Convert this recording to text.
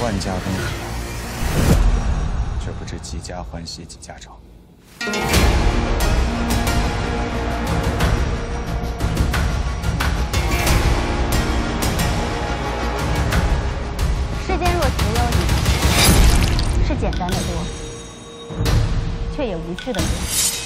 万家灯火却不知几家欢喜几家愁。世间若只有你是简单的多却也无趣的多。